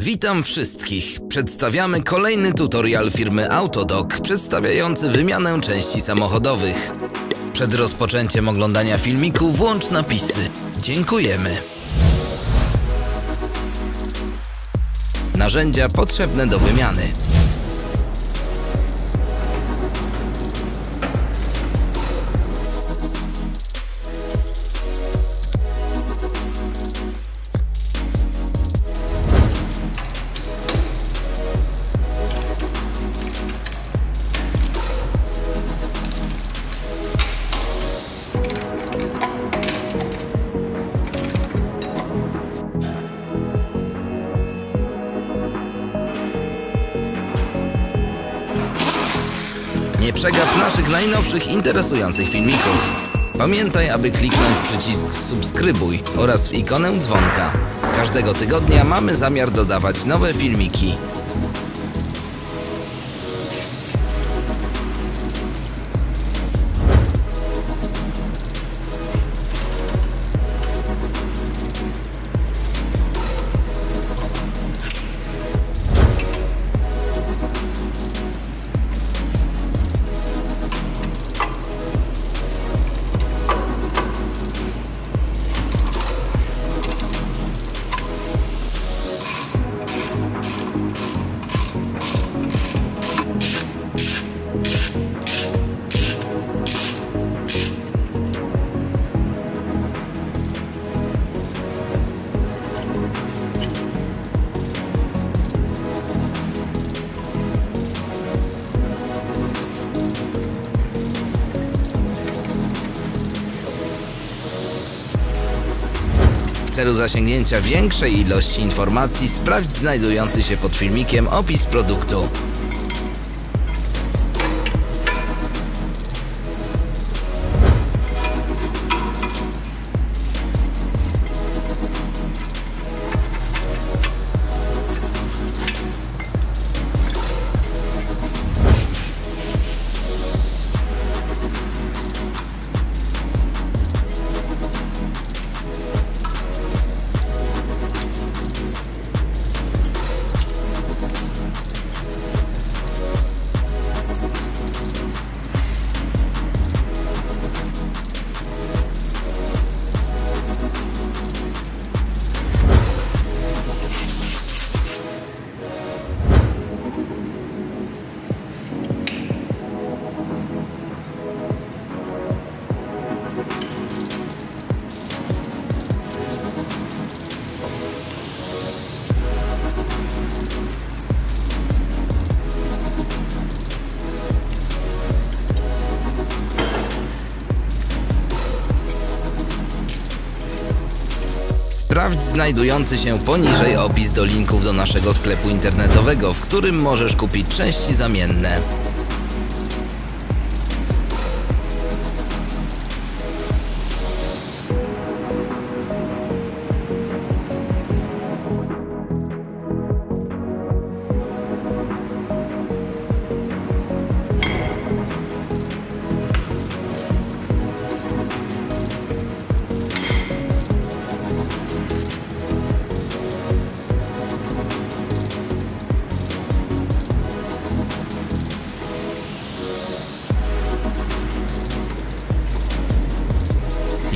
Witam wszystkich. Przedstawiamy kolejny tutorial firmy Autodoc przedstawiający wymianę części samochodowych. Przed rozpoczęciem oglądania filmiku włącz napisy. Dziękujemy. Narzędzia potrzebne do wymiany. Nie przegap naszych najnowszych interesujących filmików. Pamiętaj, aby kliknąć przycisk subskrybuj oraz w ikonę dzwonka. Każdego tygodnia mamy zamiar dodawać nowe filmiki. Celu zasięgnięcia większej ilości informacji sprawdź znajdujący się pod filmikiem opis produktu. Sprawdź znajdujący się poniżej opis do linków do naszego sklepu internetowego, w którym możesz kupić części zamienne.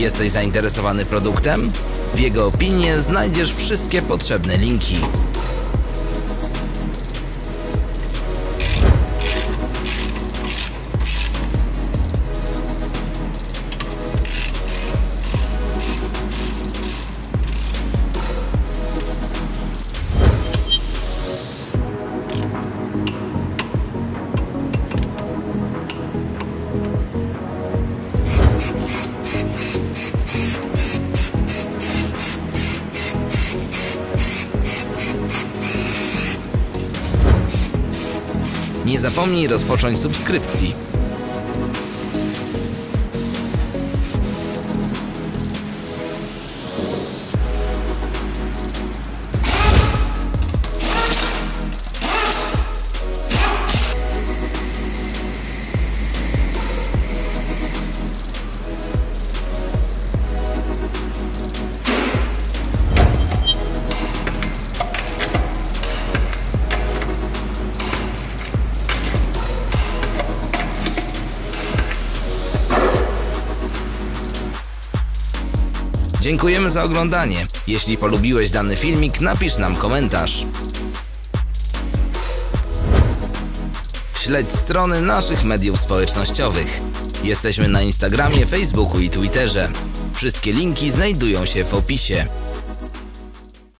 Jesteś zainteresowany produktem? W jego opinie znajdziesz wszystkie potrzebne linki. Zapomnij rozpocząć subskrypcji. Dziękujemy za oglądanie. Jeśli polubiłeś dany filmik, napisz nam komentarz. Śledź strony naszych mediów społecznościowych. Jesteśmy na Instagramie, Facebooku i Twitterze. Wszystkie linki znajdują się w opisie.